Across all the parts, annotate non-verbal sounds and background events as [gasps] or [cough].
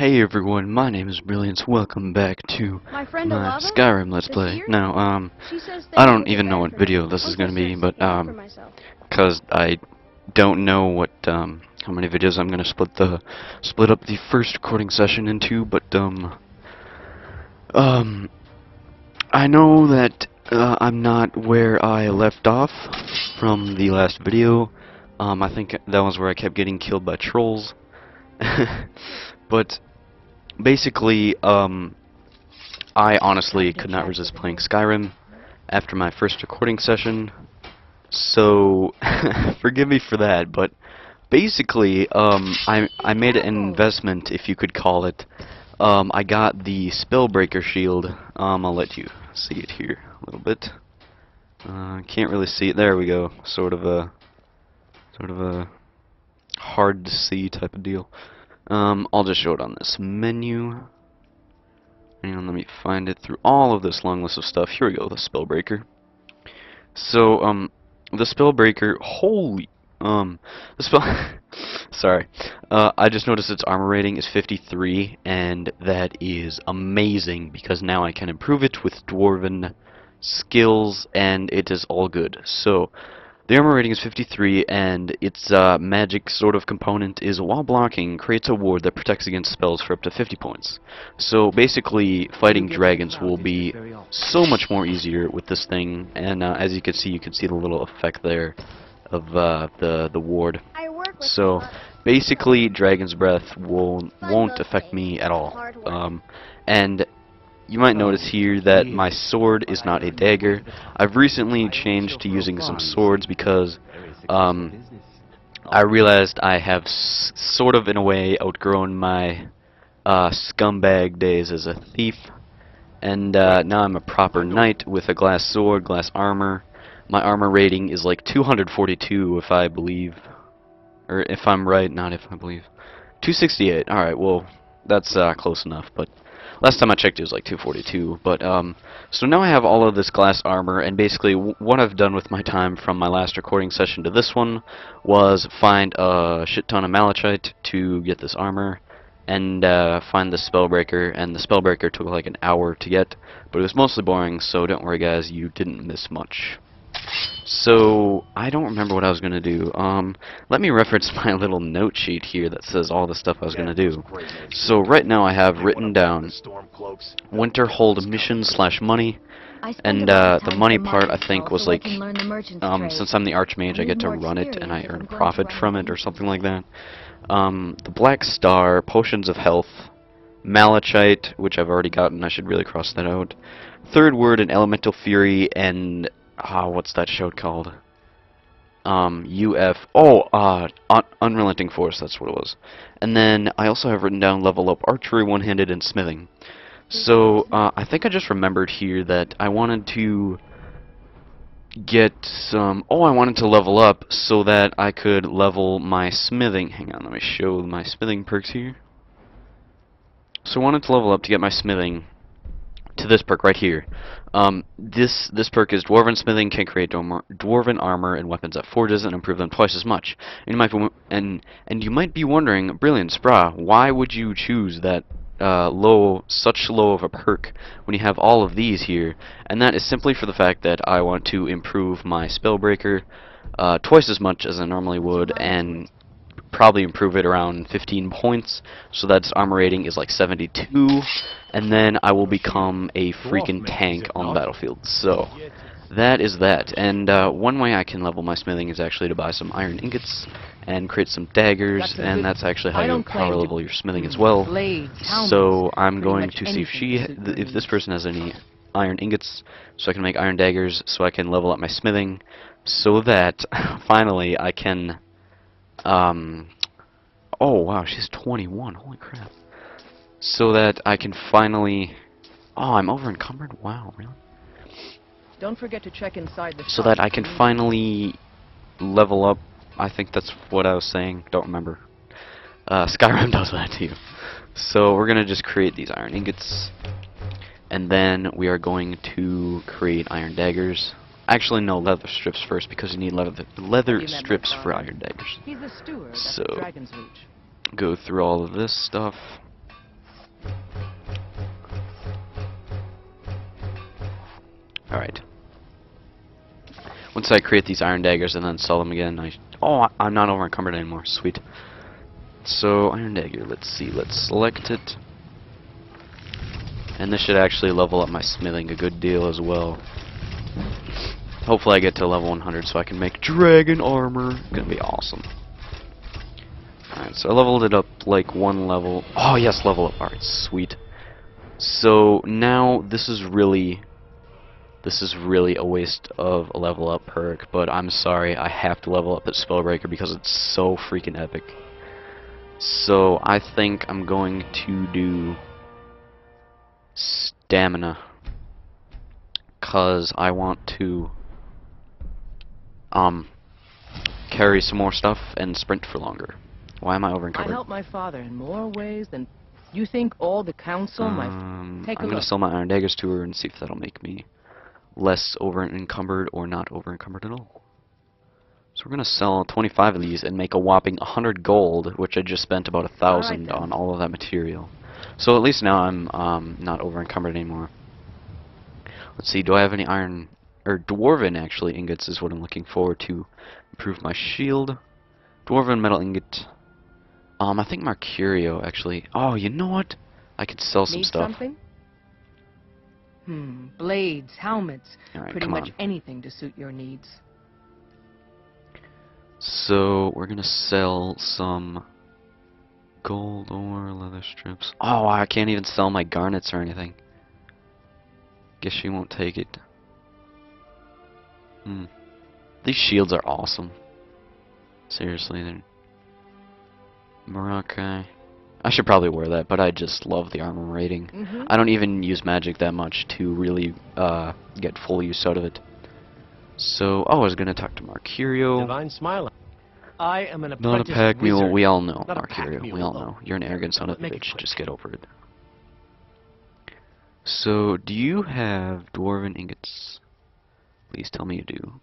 Hey everyone, my name is Brilliance. Welcome back to My friend my Skyrim Let's Play. Now, um, I don't even know what video this is gonna be, but, um, cause I don't know what, um, how many videos I'm gonna split the, split up the first recording session into, but, um, um, I know that, uh, I'm not where I left off from the last video. Um, I think that was where I kept getting killed by trolls. [laughs] but, basically, um, I honestly could not resist playing Skyrim after my first recording session. So, [laughs] forgive me for that, but basically, um, I I made an investment, if you could call it. Um, I got the Spellbreaker shield. Um, I'll let you see it here a little bit. Uh, can't really see it. There we go. Sort of a, sort of a hard to see type of deal. Um, I'll just show it on this menu. On, let me find it through all of this long list of stuff. Here we go, the Spellbreaker. So, um, the Spellbreaker, holy, um, the spell, [laughs] sorry, uh, I just noticed its armor rating is 53, and that is amazing, because now I can improve it with Dwarven skills, and it is all good. So, the armor rating is 53, and its uh, magic sort of component is while blocking, creates a ward that protects against spells for up to 50 points. So basically, fighting dragons will be so much more easier with this thing, and uh, as you can see, you can see the little effect there of uh, the the ward. I work with So basically, Dragon's Breath will won't affect me at all. Um, and you might notice here that my sword is not a dagger. I've recently changed to using some swords because um, I realized I have s sort of in a way outgrown my uh, scumbag days as a thief, and uh, now I'm a proper knight with a glass sword, glass armor. My armor rating is like 242 if I believe, or if I'm right, not if I believe. 268. All right, well that's uh, close enough, but last time I checked it was like 242. But um, so now I have all of this glass armor, and basically what I've done with my time from my last recording session to this one was find a shit ton of malachite to get this armor, and uh, find the spellbreaker. And the spellbreaker took like an hour to get, but it was mostly boring. So don't worry, guys, you didn't miss much. So, I don't remember what I was going to do. Um, let me reference [laughs] my little note sheet here that says all the stuff I was going to do. So, right now I have written down Winterhold mission slash money. And uh, the money part, I think, was like, can learn the merchant's um, since I'm the Archmage, I I get to run it and I earn if profit from it or something like that. Um, the Black Star, Potions of Health, Malachite, which I've already gotten, I should really cross that out. Third Word and Elemental Fury and, ah, what's that show called? um, UF, oh, uh, Un Unrelenting Force, that's what it was. And then I also have written down level up archery, one-handed, and smithing. So, uh, I think I just remembered here that I wanted to get some, oh, I wanted to level up so that I could level my smithing. Hang on, let me show my smithing perks here. So I wanted to level up to get my smithing to this perk right here. Um, this this perk is Dwarven Smithing can create dwarven armor and weapons at forges and improve them twice as much. And you might be, and and you might be wondering, brilliant, Spra, why would you choose that uh, low, such low of a perk when you have all of these here? And that is simply for the fact that I want to improve my Spellbreaker uh, twice as much as I normally would, and probably improve it around 15 points, so that its armor rating is like 72, and then I will become a freaking tank on the battlefield. So, that is that. And uh, one way I can level my smithing is actually to buy some iron ingots and create some daggers, and that's actually how you power level your smithing as well. So I'm going to see if she, th if this person has any iron ingots, so I can make iron daggers, so I can level up my smithing, so that [laughs] finally I can. Um. Oh wow, she's 21. Holy crap! So that I can finally. Oh, I'm over encumbered. Wow, really? Don't forget to check inside the So that I can finally level up. I think that's what I was saying. Don't remember. Uh, [laughs] Skyrim does that to you. So we're gonna just create these iron ingots, and then we are going to create iron daggers. Actually, no, leather strips first because you need leather leather strips for iron daggers. so, go through all of this stuff. Alright. Once I create these iron daggers and then sell them again, I... Oh, I'm not over encumbered anymore. Sweet. So, iron dagger. Let's see. Let's select it. And this should actually level up my smithing a good deal as well. Hopefully I get to level 100 so I can make dragon armor. It's Gonna be awesome. Alright, so I leveled it up like one level. Oh yes, level up. Alright, sweet. So now this is really this is really a waste of a level up perk, but I'm sorry, I have to level up at Spellbreaker because it's so freaking epic. So I think I'm going to do stamina cuz I want to um carry some more stuff and sprint for longer. Why am I over I encumbered? helped my father in more ways than you think all the council, my... Um, Take I'm gonna look. sell my iron daggers to her and see if that'll make me less over encumbered or not over encumbered at all. So we're gonna sell 25 of these and make a whopping 100 gold, which I just spent about a thousand then. on all of that material. So at least now I'm um, not over encumbered anymore. Let's see, do I have any iron or dwarven actually ingots is what I'm looking for to improve my shield. Dwarven metal ingot. Um, I think Marcurio actually. Oh, you know what? I could sell some Need stuff. something? Hmm, blades, helmets, Alright, pretty much on. anything to suit your needs. So we're gonna sell some gold ore, leather strips. Oh, I can't even sell my garnets or anything. Guess she won't take it. Hmm. These shields are awesome. Seriously, they're Marakai. I should probably wear that, but I just love the armor rating. Mm-hmm. I don't even use magic that much to really uh, get full use out of it. So, oh, I was gonna talk to Marcurio. Divine Smiler. I am an Not apprentice a pack mule. wizard. We all know, Not a pack Marcurio. We all know. You're an arrogant son of a bitch. Just get over it. So, do you have dwarven ingots? Please tell me you do.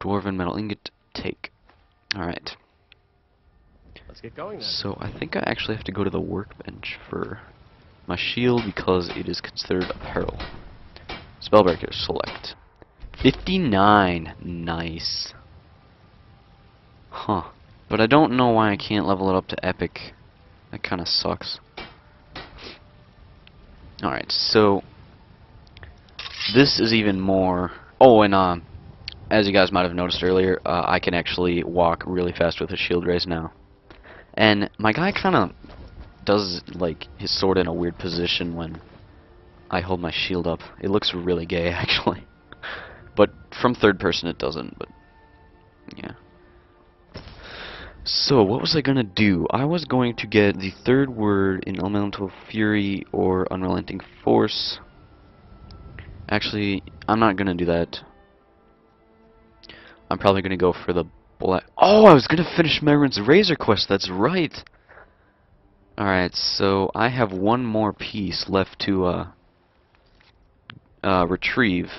Dwarven metal ingot, take. Alright. Let's get going then. So, I think I actually have to go to the workbench for my shield because it is considered a peril. Spellbreaker, select. 59. Nice. Huh. But I don't know why I can't level it up to epic. That kind of sucks. Alright, so this is even more. Oh, and um, as you guys might have noticed earlier, uh, I can actually walk really fast with a shield raise now. And my guy kind of does like his sword in a weird position when I hold my shield up. It looks really gay, [laughs] actually. But from third person, it doesn't. But yeah. So, what was I gonna do? I was going to get the third word in Elemental Fury or Unrelenting Force. Actually, I'm not gonna do that. I'm probably gonna go for the black. Oh, I was gonna finish Mehrunes' Razor Quest. That's right. All right, so I have one more piece left to uh, uh, retrieve.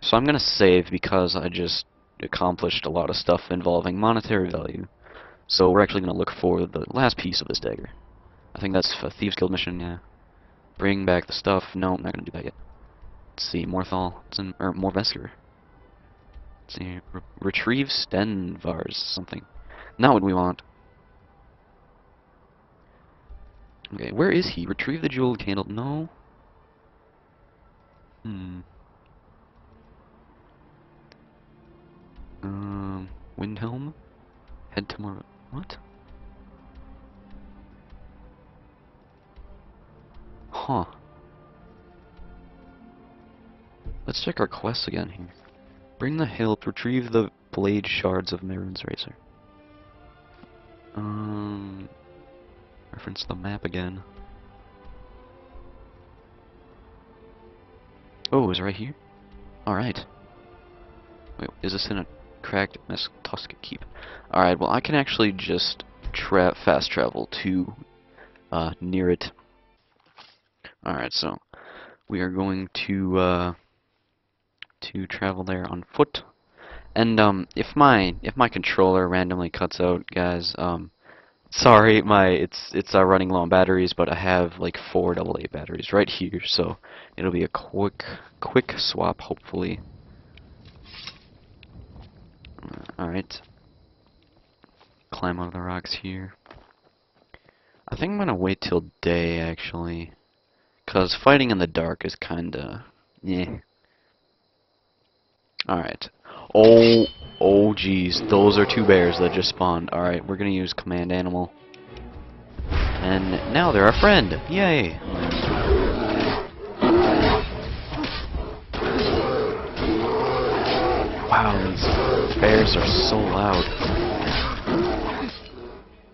So I'm gonna save because I just accomplished a lot of stuff involving monetary value. So we're actually gonna look for the last piece of this dagger. I think that's a Thieves Guild mission, yeah. Bring back the stuff. No, I'm not gonna do that yet. Let's see, Morthal, or Morvunskar. Let's see, re retrieve Stenvars, something. Not what we want. Okay, where is he? Retrieve the jeweled candle. No. Hmm. Um, Windhelm? Head to more. What? Huh. Let's check our quests again here. Bring the hilt, retrieve the blade shards of Mehrunes' Razor. Um, reference the map again. Oh, it's right here? Alright. Wait, is this in a cracked Tusk Keep? Alright, well I can actually just tra fast travel to uh, near it. Alright, so we are going to uh, to travel there on foot. And um, if my if my controller randomly cuts out, guys, um, Sorry, my it's it's uh, running low on batteries, but I have like four AA batteries right here, so it'll be a quick quick swap, hopefully. All right. Climb over the rocks here. I think I'm gonna wait till day actually, cause fighting in the dark is kinda, yeah. All right. Oh, oh, geez, those are two bears that just spawned. All right, we're gonna use command animal, and now they're our friend. Yay! Wow, these bears are so loud.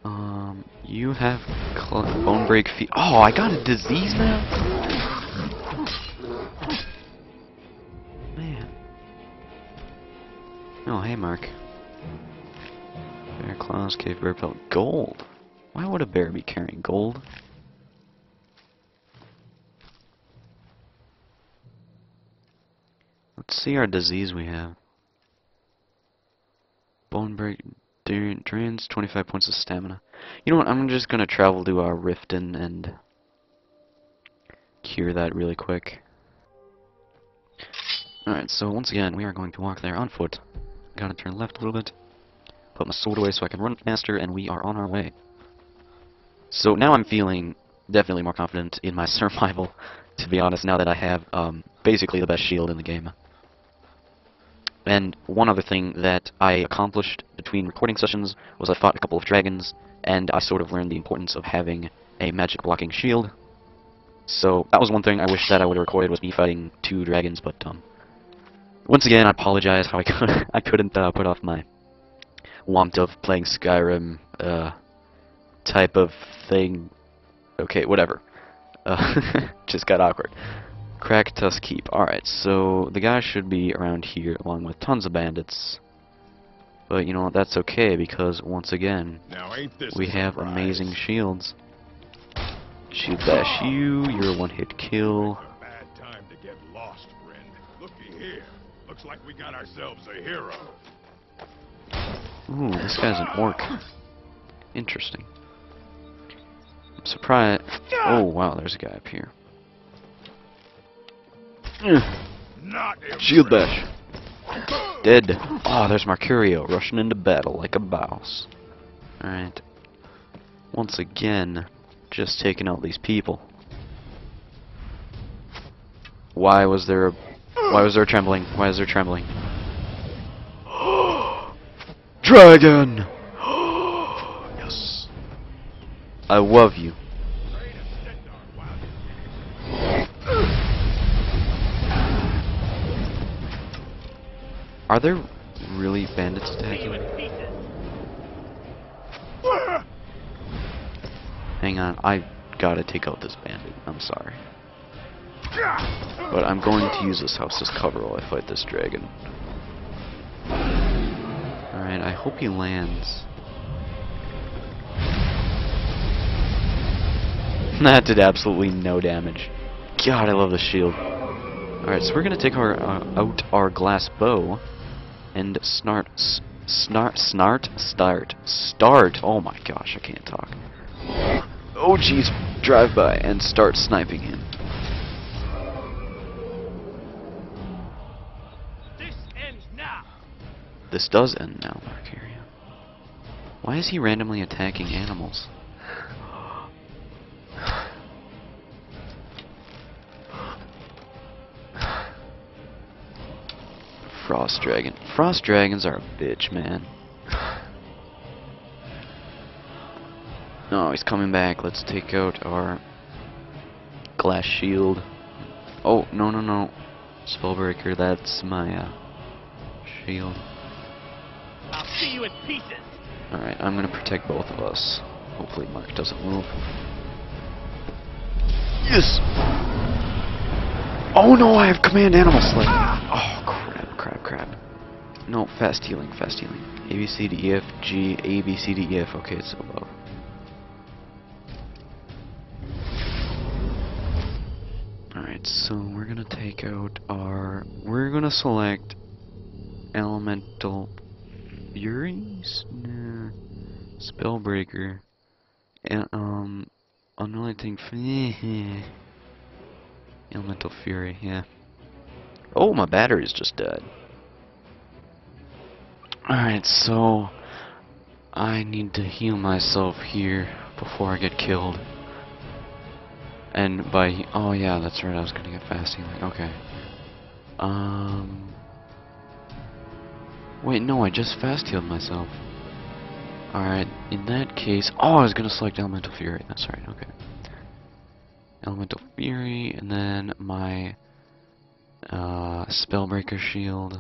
Um, you have bone break feet. Oh, I got a disease now. Oh, hey, Mark. Bear claws, cave bear pelt, gold. Why would a bear be carrying gold? Let's see our disease we have. Bone break drains 25 points of stamina. You know what? I'm just gonna travel to our Riften and cure that really quick. Alright, so once again, we are going to walk there on foot. Gotta turn left a little bit. Put my sword away so I can run faster, and we are on our way. So now I'm feeling definitely more confident in my [laughs] survival, to be honest, now that I have um, basically the best shield in the game. And one other thing that I accomplished between recording sessions was I fought a couple of dragons, and I sort of learned the importance of having a magic blocking shield. So that was one thing I wish that I would have recorded was me fighting two dragons, but um, once again I apologize how I could [laughs] I couldn't uh, put off my want of playing Skyrim uh, type of thing. Okay, whatever. Uh, [laughs] just got awkward. Cracked Tusk Keep. Alright, so the guy should be around here along with tons of bandits. But you know what, that's okay because once again, Now ain't this we have surprise? amazing shields. Shield bash you, you're a one hit kill. Looks like we got ourselves a hero. Ooh, this guy's an orc. Interesting. I'm surprised. Oh wow, there's a guy up here. Not Shield bash. Dead. Oh, there's Marcurio rushing into battle like a boss. Alright. Once again, just taking out these people. Why was there a why was there trembling? Why is there trembling? [gasps] Dragon! [gasps] yes. I love you. Ready to sit there while you Are there really bandits attacking? Hang on, I gotta take out this bandit. I'm sorry. But I'm going to use this house as cover while I fight this dragon. Alright, I hope he lands. [laughs] that did absolutely no damage. God, I love the shield. Alright, so we're gonna take our uh, out our glass bow and snart snart snart start start. Oh my gosh, I can't talk. Oh jeez, drive by and start sniping him. This does end now, Marcurio. Why is he randomly attacking animals? Frost Dragon. Frost Dragons are a bitch, man. No, he's coming back. Let's take out our glass shield. Oh, no, no, no. Spellbreaker, that's my uh, shield. I'll see you in pieces. Alright, I'm gonna protect both of us. Hopefully Mark doesn't move. Yes! Oh no, I have command animal slay! Ah. Oh crap, crap, crap. No, fast healing, fast healing. A B C D E F G A B C D E F. Okay, it's above. Alright, so we're gonna take out our we're gonna select elemental Furies? Nah. Spellbreaker. And, um, f- [laughs] Elemental Fury, yeah. Oh, my battery's just dead. Alright, so I need to heal myself here before I get killed. And by oh yeah, that's right. I was gonna get fast healing. Okay. Um. Wait, no, I just fast healed myself. Alright, in that case, oh, I was gonna select Elemental Fury. That's right. Okay. Elemental Fury, and then my uh, Spellbreaker Shield.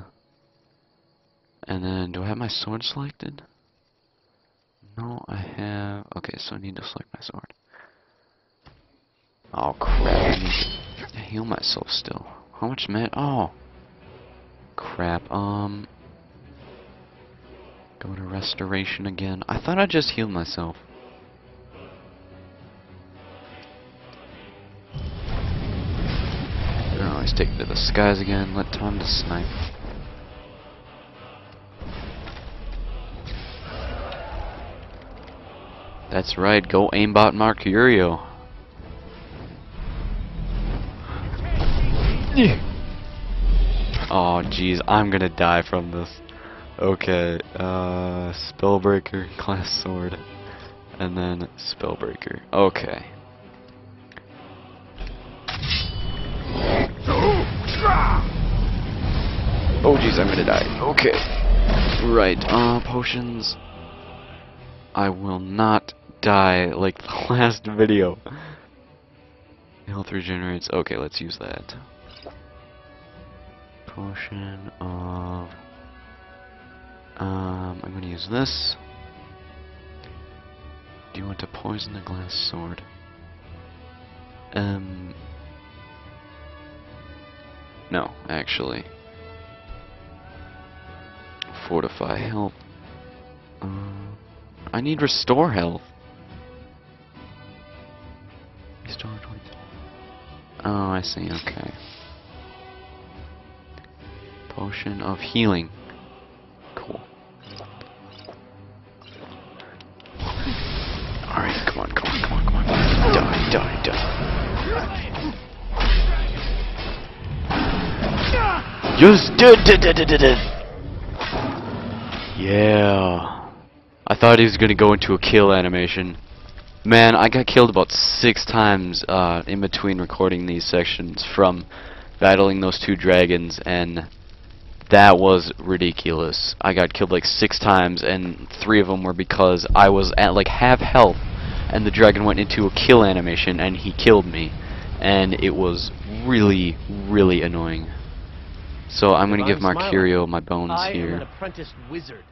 And then, do I have my sword selected? No, I have... Okay, so I need to select my sword. Oh, crap. I heal myself still. How much med... Oh. Crap. Um... Go to restoration again. I thought I'd just healed myself. No, let's take it to the skies again. Let time to snipe. That's right, go aimbot Marcurio. Oh jeez, I'm gonna die from this. Okay, uh, Spellbreaker, [laughs] Glass Sword, and then Spellbreaker. Okay. Oh jeez, I'm gonna die. Okay. Right, uh, potions. I will not die like the [laughs] last video. Health regenerates. Okay, let's use that. Potion of... Um, I'm gonna use this. Do you want to poison the glass sword? Um... No, actually. Fortify health. Uh, I need restore health. Restore 20. Oh, I see, okay. Potion of healing. Just did, did. Yeah. I thought he was gonna go into a kill animation. Man, I got killed about six times uh, in between recording these sections from battling those two dragons, and that was ridiculous. I got killed like six times, and three of them were because I was at like half health, and the dragon went into a kill animation, and he killed me, and it was really, really annoying. So I'm gonna give I'm Marcurio my bones here. an apprenticed wizard.